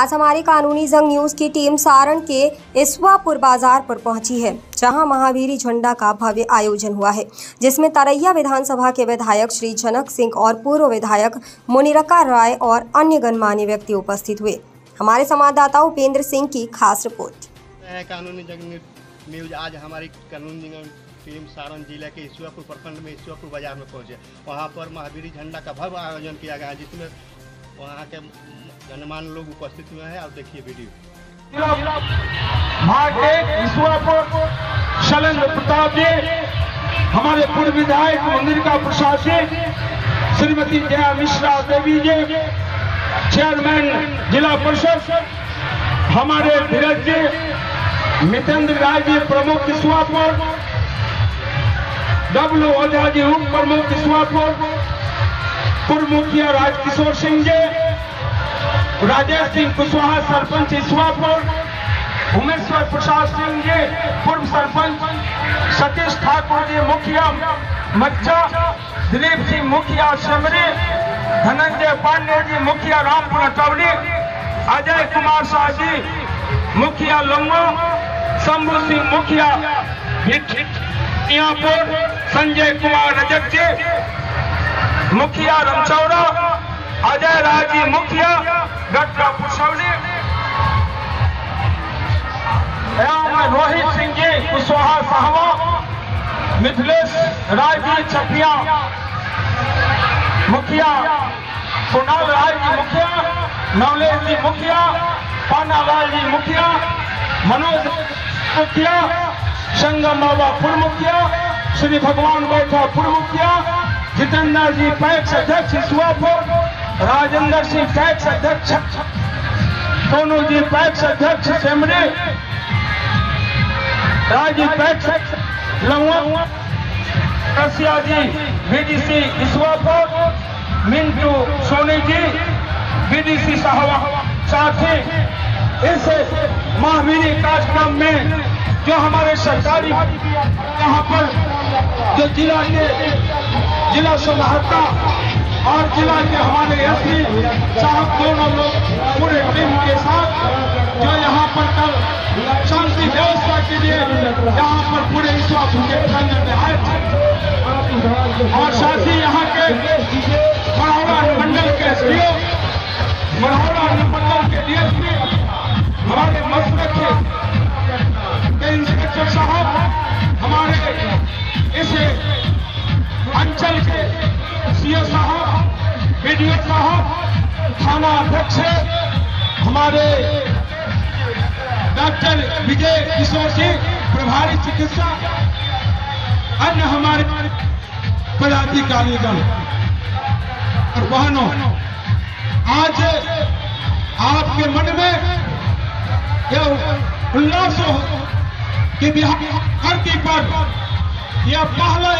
आज हमारी कानूनी जंग न्यूज़ की टीम सारण के इसवापुर बाज़ार पर पहुँची है, जहाँ महावीरी झंडा का भव्य आयोजन हुआ है, जिसमें तरैया विधानसभा के विधायक श्री जनक सिंह और पूर्व विधायक मुनिरका राय और अन्य गणमान्य व्यक्ति उपस्थित हुए। हमारे संवाददाता उपेंद्र सिंह की खास रिपोर्ट। कानूनी जंग न्यूज़। आज हमारी कानूनी टीम सारण ज़िले के ईश्वरपुर प्रखंड में ईश्वरपुर बाज़ार में पहुँचे वहाँ पर महावीरी झंडा का भव्य आयोजन किया गया जिसमें वहाँ के गणमान्य लोग उपस्थित हुए हैं और देखिए वीडियो। शैलेंद्र प्रताप जी, हमारे पूर्व विधायक मंदिर का प्रशासक, श्रीमती जया मिश्रा देवी जी चेयरमैन जिला परिषद, हमारे धीरज जी, मितेंद्र राय जी प्रमुख ईश्वरपुर डब्लू ओझा जी उप प्रमुख ईश्वरपुर पूर्व मुखिया राजकिशोर सिंह जी राजेश सिंह कुशवाहा सरपंच ईश्वरपुर उमेश्वर प्रसाद सिंह जी पूर्व सरपंच सतीश ठाकुर जी मुखिया मच्चा दिलीप सिंह मुखिया सेमरी, धनंजय पांडे जी मुखिया रामपुर टवली अजय कुमार शाह जी मुखिया लंगो, शंभु सिंह मुखिया संजय कुमार रजक जी मुखिया रमचौरा अजय राय जी मुखिया गटका पुसौली रोहित सिंह जी, कुशवाहा साहबा मिथिलेश राय जी चपिया मुखिया कुणाल राय जी मुखिया नवलेश जी मुखिया पानालाल जी मुखिया, मनोज मुखिया, संगम बाबा पूर्व मुखिया श्री भगवान बैठा पूर्व मुखिया जितेंद्र जी पैक्स अध्यक्ष ईश्वरपुर राजेंद्र सिंह पैक्स अध्यक्ष, सोनू जी पैक्स अध्यक्ष सेमरी राज़ी PACS Rasiya ji BDC Ishwarpur Mintu Soni ji BDC साथी, इस महावीरी कार्यक्रम में जो हमारे सरकारी यहाँ पर, जो जिला के जिला समाहर्ता और जिला के हमारे एसपी साहब दोनों लोग पूरे टीम के साथ जो यहाँ पर कल शांति व्यवस्था के लिए यहाँ पर पूरे विश्वास के प्रांगण में आए थे। और साथ ही यहाँ के मढ़ौरा अनुमंडल के एसडीओ मढ़ौरा अनुमंडल के डीएसपी, हमारे मसरत के इंस्पेक्टर साहब साहब थाना अध्यक्ष, हमारे डॉक्टर विजय किशोर सिंह, प्रभारी चिकित्सा, अन्य हमारे पदाधिकारीगण और बहनों, आज आपके मन में यह उल्लास हो कि बिहार धरती पर यह पहला